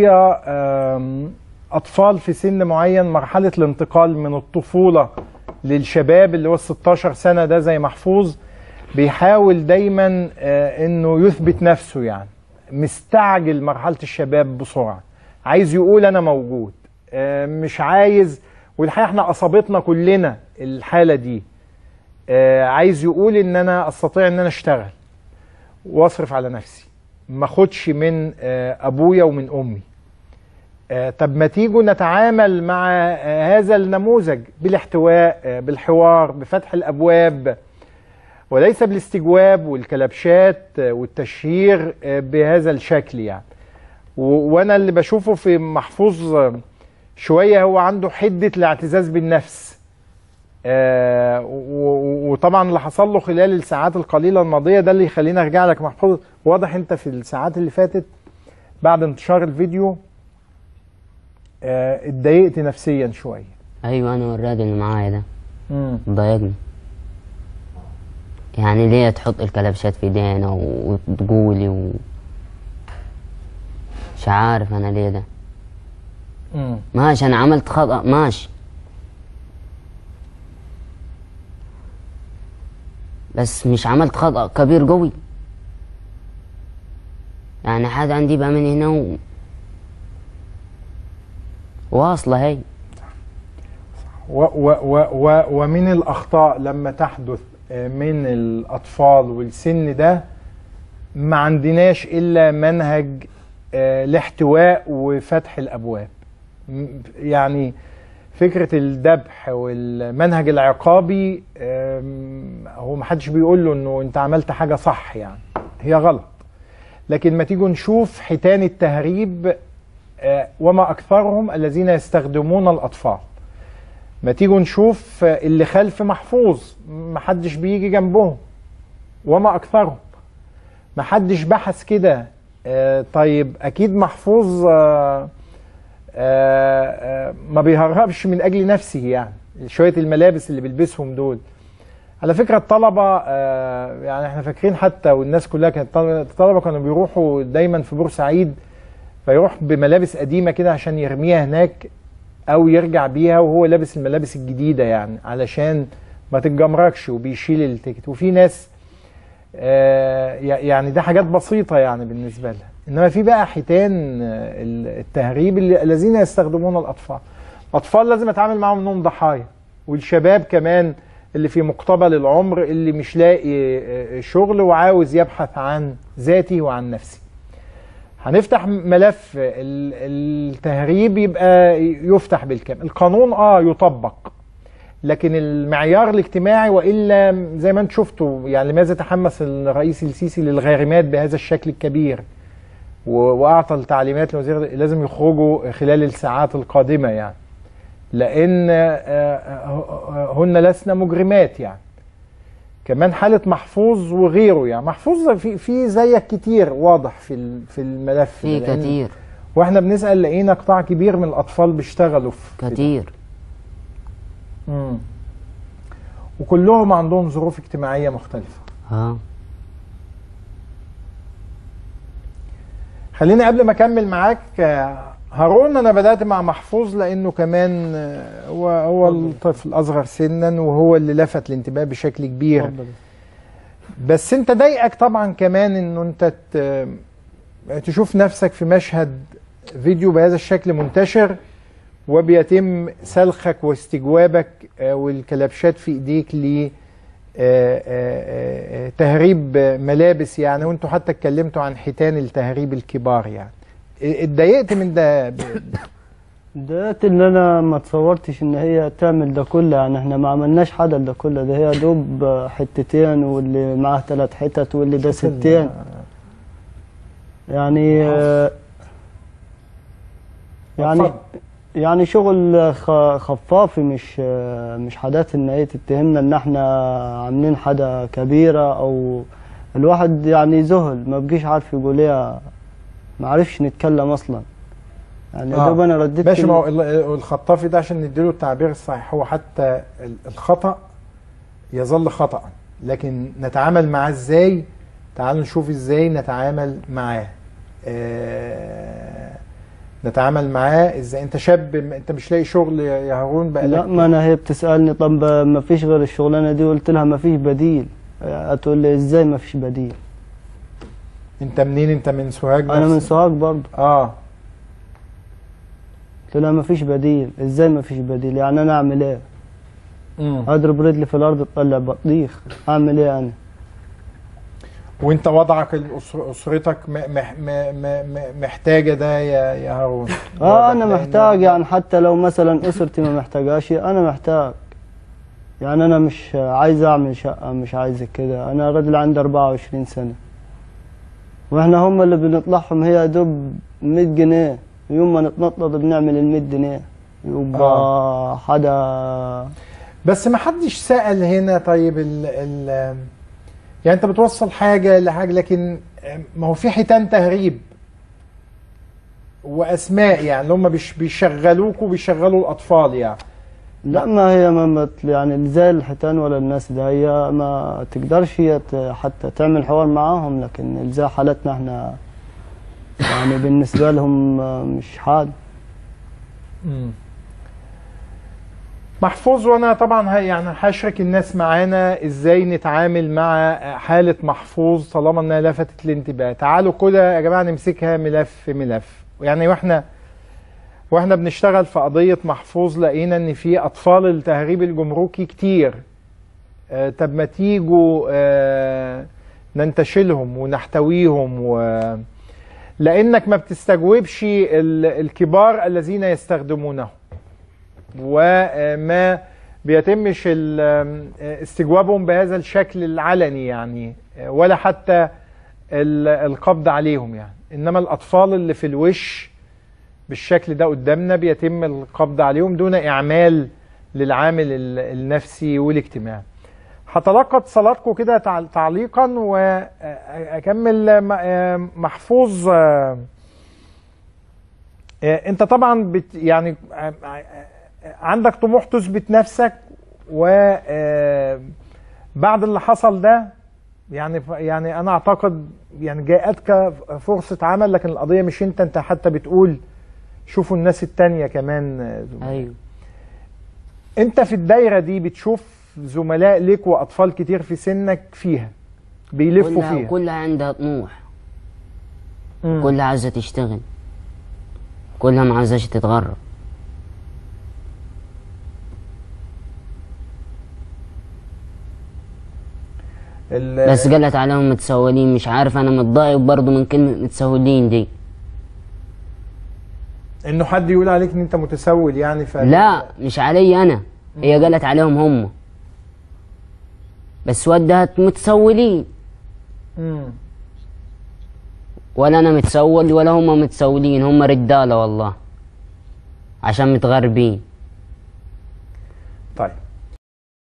آم، أطفال في سن معين مرحلة الانتقال من الطفولة للشباب اللي هو ال 16 سنة ده زي محفوظ بيحاول دايما آه، إنه يثبت نفسه يعني. مستعجل مرحلة الشباب بسرعة. عايز يقول أنا موجود. آه، مش عايز والحقيقة إحنا أصابتنا كلنا الحالة دي. آه، عايز يقول إن أنا أستطيع إن أنا أشتغل. وأصرف على نفسي. ما أخدش من أبويا ومن أمي. طب ما تيجوا نتعامل مع آه، هذا النموذج بالاحتواء آه، بالحوار بفتح الأبواب وليس بالاستجواب والكلبشات آه، والتشهير آه، بهذا الشكل يعني. وأنا اللي بشوفه في محفوظ آه، شوية هو عنده حدة الاعتزاز بالنفس. آه، وطبعا اللي حصل له خلال الساعات القليلة الماضية ده اللي يخليني أرجع لك محفوظ. واضح أنت في الساعات اللي فاتت بعد انتشار الفيديو؟ آه، اتضايقت نفسيا شوية. أيوه أنا والراجل اللي معايا ده. ضايقني يعني ليه تحط الكلبشات في إيدينا وتقولي و... مش عارف أنا ليه ده. مم. ماشي أنا عملت خطأ. ماشي. بس مش عملت خطأ كبير قوي. يعني حاجة عندي بقى من هنا و... واصلة هي. و و و و ومن الأخطاء لما تحدث آه، من الأطفال والسن ده ما عندناش إلا منهج آه، الاحتواء وفتح الأبواب. يعني فكرة الذبح والمنهج العقابي هو ما حدش بيقول له إنه أنت عملت حاجة صح يعني. هي غلط. لكن ما تيجوا نشوف حيتان التهريب وما أكثرهم الذين يستخدمون الأطفال. ما تيجوا نشوف اللي خلف محفوظ محدش بيجي جنبهم. وما أكثرهم. محدش بحث كده. آه، طيب أكيد محفوظ آه، آه، آه، ما بيهربش من أجل نفسه يعني. شوية الملابس اللي بيلبسهم دول. على فكرة الطلبة آه، يعني إحنا فاكرين حتى والناس كلها كانت الطلبة كانوا بيروحوا دايما في بورسعيد فيروح بملابس قديمة كده عشان يرميها هناك أو يرجع بيها وهو لابس الملابس الجديدة يعني علشان ما تتجمركش وبيشيل التيكت. وفي ناس آه يعني ده حاجات بسيطة يعني بالنسبة لها. إنما في بقى حيتان آه، التهريب الذين يستخدمون الأطفال. الأطفال لازم أتعامل معاهم انهم ضحايا. والشباب كمان اللي في مقتبل العمر اللي مش لاقي آه، شغل وعاوز يبحث عن ذاته وعن نفسه هنفتح ملف ال- التهريب يبقى يفتح بالكامل. القانون آه يطبق لكن المعيار الاجتماعي وإلا زي ما أنت شفتوا يعني لماذا تحمس الرئيس السيسي للغارمات بهذا الشكل الكبير؟ وأعطى التعليمات لوزير لازم يخرجوا خلال الساعات القادمة يعني. لأن آه، آه، هن لسنا مجرمات يعني. كمان حالة محفوظ وغيره. يعني محفوظ في في زيك كتير واضح في في الملف في كتير. وإحنا بنسأل لقينا قطاع كبير من الأطفال بيشتغلوا في. كتير. مم. وكلهم عندهم ظروف اجتماعية مختلفة. آه. خليني قبل ما أكمل معاك آه، هارون أنا بدأت مع محفوظ لأنه كمان آه، هو هو الطفل الأصغر سنا وهو اللي لفت الانتباه بشكل كبير. بس أنت ضايقك طبعا كمان انه أنت ت- تشوف نفسك في مشهد فيديو بهذا الشكل منتشر وبيتم سلخك واستجوابك آه، والكلبشات في إيديك ل آه، آه، آه، تهريب ملابس يعني وأنتوا حتى اتكلمتوا عن حيتان التهريب الكبار يعني. اتضايقت من ده؟ اتضايقت ان أنا ما تصورتش ان هي تعمل ده كله يعني إحنا ما عملناش حاجة ده كله. ده هي دوب حتتين واللي معاه ثلاث حتت واللي ده ستين. يعني يعني. يعني شغل خفافي مش مش حاجات إن هي تتهمنا إن إحنا عاملين حاجة كبيرة أو الواحد يعني ذهل ما بقيش عارف يقول إيه. ما عرفش نتكلم أصلا. يعني آه. آه. دوب أنا رديت ماشي ما هو ال- الخطافي ده عشان نديله التعبير الصحيح هو حتى ال- الخطأ يظل خطأ لكن نتعامل معاه إزاي؟ تعالوا نشوف إزاي نتعامل معاه. آه، نتعامل معاه إزاي؟ أنت شاب أنت مش لاقي شغل يا يا هارون بقى لا ما أنا هي بتسألني طب ما فيش غير الشغلانة دي؟ قلت لها ما فيش بديل. هتقول لي إزاي ما فيش بديل؟ انت منين؟ انت من سوهاج أنا من سوهاج برضه. آه. قلت لها ما فيش بديل. إزاي ما فيش بديل؟ يعني أنا أعمل إيه؟ مم. أضرب رجلي في الأرض تطلع بطيخ. أعمل إيه أنا؟ وانت وضعك أسرتك محتاجة ده يا يا هارون؟ آه أنا محتاج يعني حتى لو مثلا أسرتي ما محتاجاش أنا محتاج. يعني أنا مش عايز أعمل شقة مش عايز كده. أنا راجل عندي 24 سنة. وإحنا هم اللي بنطلعهم هي دوب 100 جنيه. يوم ما نتنطط بنعمل ال 100 جنيه. يبقى حدا بس ما حدش سأل هنا طيب ال ال يعني انت بتوصل حاجة لحاجة لكن ما هو في حيتان تهريب وأسماء يعني اللي هم بيش- بيشغلوكوا بيشغلوا الأطفال يعني. لا ما هي ما يعني زي الحيتان ولا الناس ده. هي ما تقدرش هي حتى تعمل حوار معاهم لكن زي حالتنا إحنا يعني بالنسبة لهم مش حال. محفوظ وأنا طبعا يعني هشرك الناس معانا إزاي نتعامل مع حالة محفوظ طالما إنها لفتت الانتباه. تعالوا كده يا جماعة نمسكها ملف ملف. يعني وإحنا وإحنا بنشتغل في قضية محفوظ لقينا ان في اطفال التهريب الجمركي كتير. آه طب ما تيجوا آه ننتشلهم ونحتويهم و لانك ما بتستجوبش ال- الكبار الذين يستخدمونه. وما بيتمش ال- استجوابهم بهذا الشكل العلني يعني ولا حتى ال- القبض عليهم يعني. انما الاطفال اللي في الوش بالشكل ده قدامنا بيتم القبض عليهم دون إعمال للعامل ال- النفسي والاجتماعي. هتلقى اتصالاتكم كده تع- تعليقا واكمل محفوظ أنت طبعا بت يعني عندك طموح تثبت نفسك و بعد اللي حصل ده يعني يعني أنا أعتقد يعني جاءتك فرصة عمل لكن القضية مش أنت أنت حتى بتقول شوفوا الناس التانية كمان زملاء. أيوه. أنت في الدايرة دي بتشوف زملاء ليك وأطفال كتير في سنك فيها بيلفوا كلها فيها. كلها عندها طموح. مم. كلها عايزة تشتغل. كلها ما عايزاش تتغرب. بس قالت عليهم متسولين مش عارف أنا متضايق برضه من كلمة متسولين دي. إنه حد يقول عليك إن أنت متسول يعني ف لا مش علي أنا. هي قالت عليهم هم. بس ودها متسولين. مم. ولا أنا متسول ولا هم متسولين هم رجالة والله. عشان متغربين.